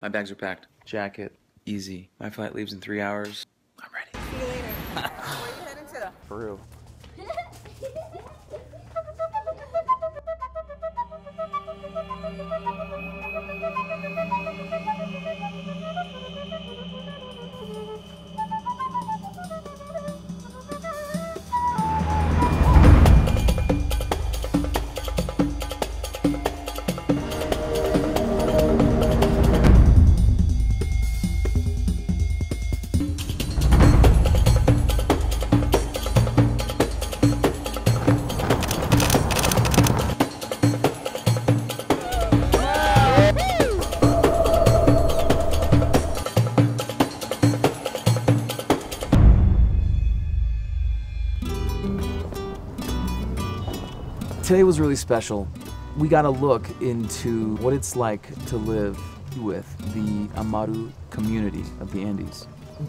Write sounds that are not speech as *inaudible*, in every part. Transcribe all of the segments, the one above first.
My bags are packed. Jacket, easy. My flight leaves in three hours. I'm ready. See you later. *laughs* Where you Today was really special. We got a look into what it's like to live with the Amaru community of the Andes.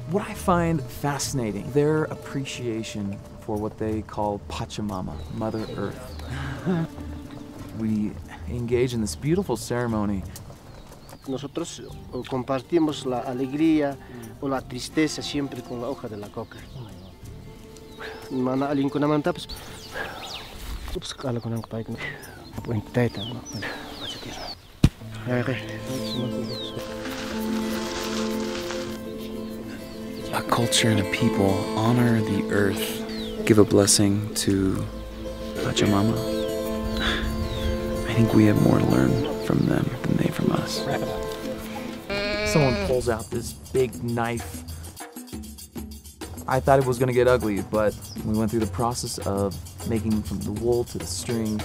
What I find fascinating, their appreciation for what they call Pachamama, Mother Earth. *laughs* we engage in this beautiful ceremony Nosotros eh, compartimos la alegría o la tristeza siempre con la hoja de la coca. Mana ko naman tapos Ups, kala ko nang kapait na. Apo yung teta. Okay. A culture and a people honor the earth, give a blessing to Pachamama. I think we have more to learn from them than they from us. Someone pulls out this big knife. I thought it was gonna get ugly, but we went through the process of making from the wool to the string.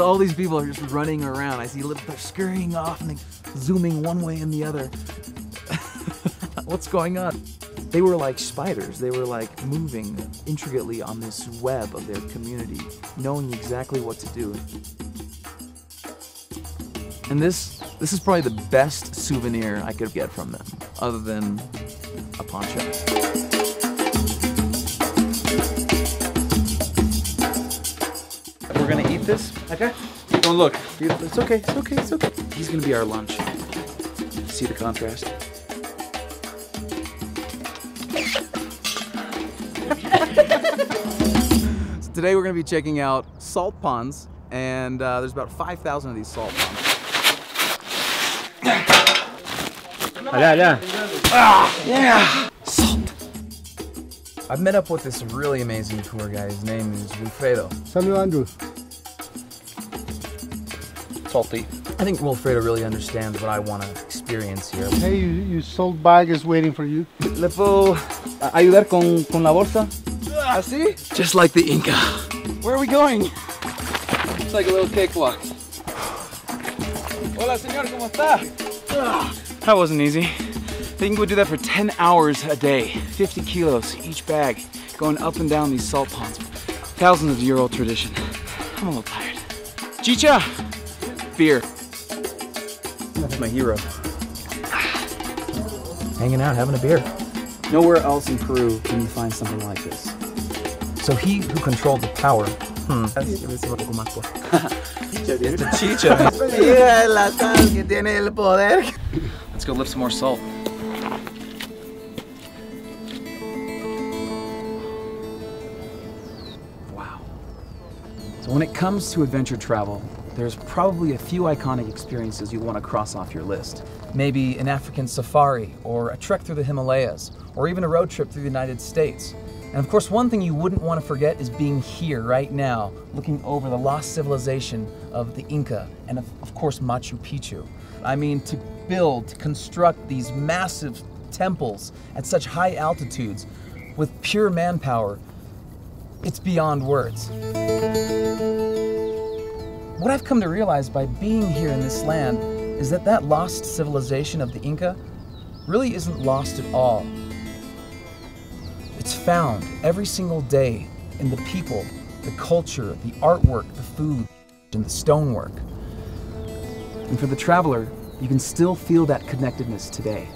All these people are just running around. I see they're scurrying off and zooming one way and the other. *laughs* What's going on? They were like spiders. They were like moving intricately on this web of their community, knowing exactly what to do. And this this is probably the best souvenir I could get from them, other than a poncho. We're gonna eat this. Okay. Don't look. It's okay. It's okay. It's okay. He's gonna be our lunch. See the contrast? So *laughs* today we're going to be checking out salt ponds, and uh, there's about 5,000 of these salt ponds. Ah, yeah! Salt! I've met up with this really amazing tour guide. His name is Wilfredo. Samuel Andrew. Salty. I think Wilfredo really understands what I want to experience here. Hey, you, your salt bag is waiting for you. ¿Le puedo ayudar con, con la bolsa? Ah, Así? Just like the Inca. Where are we going? It's like a little cakewalk. Hola, señor, ¿cómo está? Ah. That wasn't easy. They can go do that for 10 hours a day, 50 kilos each bag, going up and down these salt ponds. Thousands of year old tradition. I'm a little tired. Chicha! Beer. That's my hero. *sighs* Hanging out, having a beer. Nowhere else in Peru can you find something like this. So he who controlled the power. Hmm. It's *laughs* Chicha. Let's go lift some more salt. Wow. So when it comes to adventure travel, there's probably a few iconic experiences you'd want to cross off your list. Maybe an African safari, or a trek through the Himalayas, or even a road trip through the United States. And of course, one thing you wouldn't want to forget is being here right now, looking over the lost civilization of the Inca and, of, of course, Machu Picchu. I mean, to build, to construct these massive temples at such high altitudes with pure manpower, it's beyond words. What I've come to realize by being here in this land is that that lost civilization of the Inca really isn't lost at all. Found every single day in the people, the culture, the artwork, the food, and the stonework. And for the traveler, you can still feel that connectedness today.